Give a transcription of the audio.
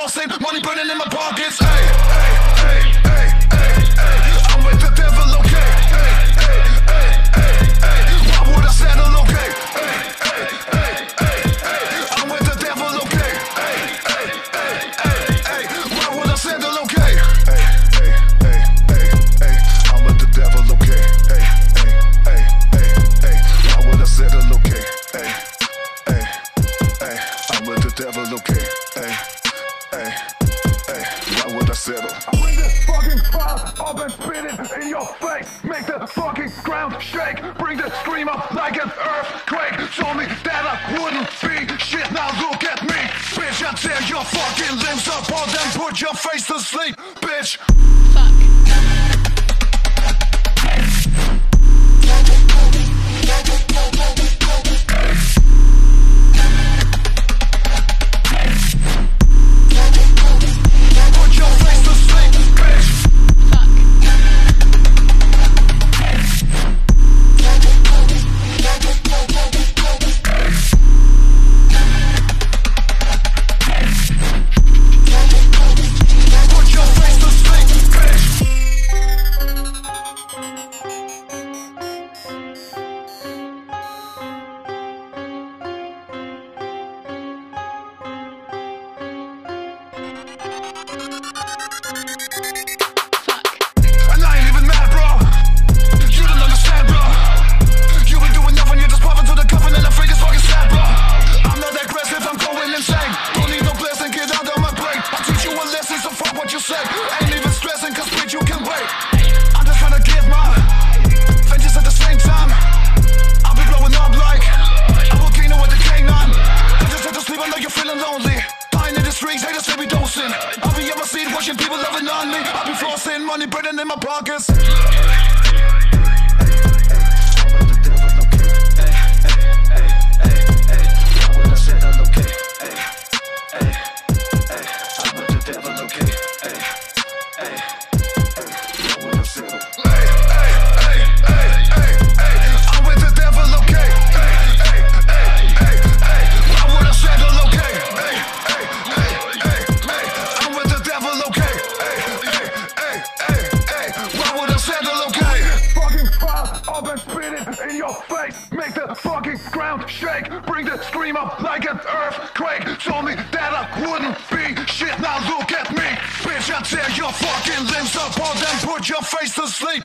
boss ain't money burning in my pockets. Hey. Hey, hey, why would I settle? Bring this fucking fire up and spit it in your face. Make the fucking ground shake. Bring the scream up like an earthquake. Show me that I wouldn't be shit. Now look at me, bitch. I tear your fucking limbs apart and put your face to sleep. people loving on me. I be flossing money, bread in my pockets. shake, bring the scream up like an earthquake. Told me that I wouldn't be shit, now look at me. Bitch, I tear your fucking limbs apart them put your face to sleep.